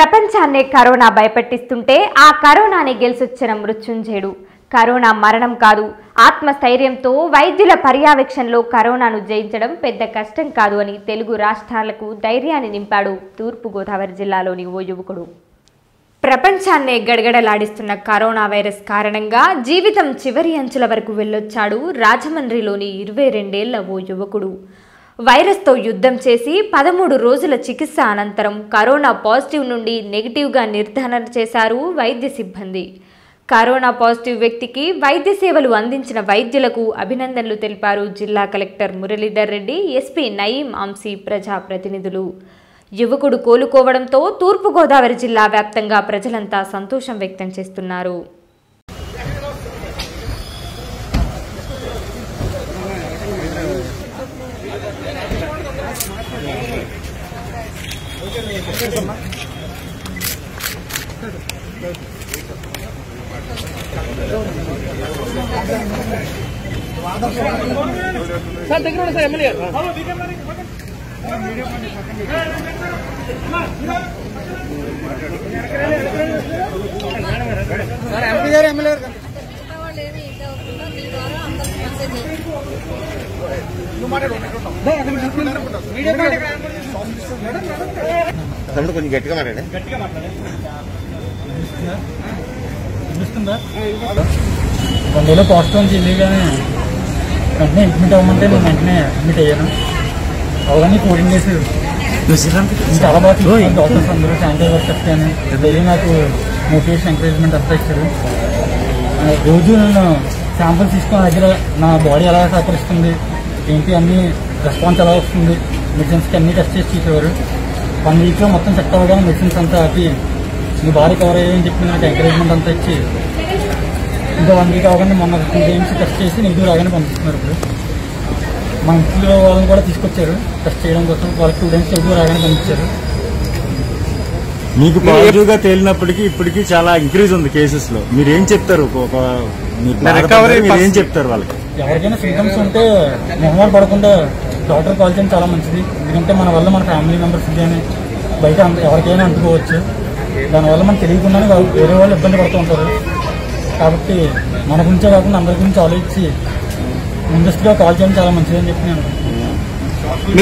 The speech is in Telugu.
ప్రపంచాన్నే కరోనా భయపెట్టిస్తుంటే ఆ కరోనాని గెలిచొచ్చిన మృత్యుంజయుడు. కరోనా మరణం కాదు ఆత్మస్థైర్యంతో వైద్యుల పర్యవేక్షణలో కరోనాను జయించడం పెద్ద కష్టం కాదు అని తెలుగు రాష్ట్రాలకు ధైర్యాన్ని నింపాడు తూర్పుగోదావరి జిల్లాలోని ఓ యువకుడు. ప్రపంచాన్నే గడగడలాడిస్తున్న కరోనా వైరస్ కారణంగా జీవితం చివరి అంచుల వరకు వెళ్ళొచ్చాడు రాజమండ్రిలోని ఇరవై రెండేళ్ళ ఓ యువకుడు. వైరస్తో యుద్ధం చేసి పదమూడు రోజుల చికిత్స అనంతరం కరోనా పాజిటివ్ నుండి నెగిటివ్గా నిర్ధారణ చేశారు వైద్య సిబ్బంది. కరోనా పాజిటివ్ వ్యక్తికి వైద్య సేవలు అందించిన వైద్యులకు అభినందనలు తెలిపారు జిల్లా కలెక్టర్ మురళీధర్ రెడ్డి ఎస్పీ నయీం ఆంసీ ప్రజాప్రతినిధులు. యువకుడు కోలుకోవడంతో తూర్పుగోదావరి జిల్లా వ్యాప్తంగా ప్రజలంతా సంతోషం వ్యక్తం చేస్తున్నారు. సార్ దగ్గర ఉండండి సార్ ఎమ్మెల్యే సార్ ఎంపీ గారు ఎమ్మెల్యే గారు తమ్ముడు కొంచెం గట్టిగా మాట్లాడే. వందలో పాజిటివ్ అని తెలియగానే వెంటనే అడ్మిట్ అవ్వమంటే నేను వెంటనే అడ్మిట్ అయ్యాను. అవన్నీ ఫోర్టీన్ డేస్ చాలా బాగా డాక్టర్స్ అందరూ శానిటైజర్ చెప్తాను. డైలీ నాకు మోటివేషన్ ఎంకరేజ్మెంట్ అంతా ఇచ్చారు. రోజు నేను శాంపుల్స్ తీసుకున్న దగ్గర నా బాడీ ఎలా సహకరిస్తుంది? ఏంటి అన్ని రెస్పాన్స్ ఎలా వస్తుంది? మెడిసిన్స్కి అన్ని టెస్ట్ చేసి చూసేవారు. వన్ వీక్లో మొత్తం సెట్ అవ్వగానే మెడిసిన్స్ అంతా ఆపి మీ బాడీ కవర్ అయ్యాయని చెప్పి నాకు ఎంకరేజ్మెంట్ అంతా ఇచ్చి ఇంకా వన్ వీక్ అవగానే మొన్న గేమ్స్ టెస్ట్ చేసి నెగిటివ్ రాగానే పంపిస్తున్నారు ఇప్పుడు. మా ఇంట్లో వాళ్ళని కూడా తీసుకొచ్చారు. టెస్ట్ చేయడం కోసం వాళ్ళకి టూ డేస్ నెగిటివ్ రాగానే పంపించారు. మీకు పాజిటివ్గా తేలినప్పటికీ ఇప్పటికీ చాలా ఇంక్రీజ్ ఉంది కేసెస్లో. మీరు ఏం చెప్తారు? ఒక- ఒక మీరు బాధపడ్డారు, మీరు ఏం చెప్తారు వాళ్ళకి? ఎవరికైనా సింటమ్స్ ఉంటే మొహమాట పడకుండా డాక్టర్ కాల్ చేయడం చాలా మంచిది. ఎందుకంటే మన వల్ల మన ఫ్యామిలీ మెంబర్స్ కానీ బయట ఎవరికైనా అంటుకోవచ్చు దానివల్ల మనకు తెలియకుండానే వాళ్ళు- వేరే వాళ్ళు ఇబ్బంది పడుతూ ఉంటారు. కాబట్టి మన గురించే కాకుండా అందరి గురించి ఆలోచించి ముందస్తుగా కాల్ చేయడం చాలా మంచిదని చెప్పి నేను అనుకుంటున్నాను.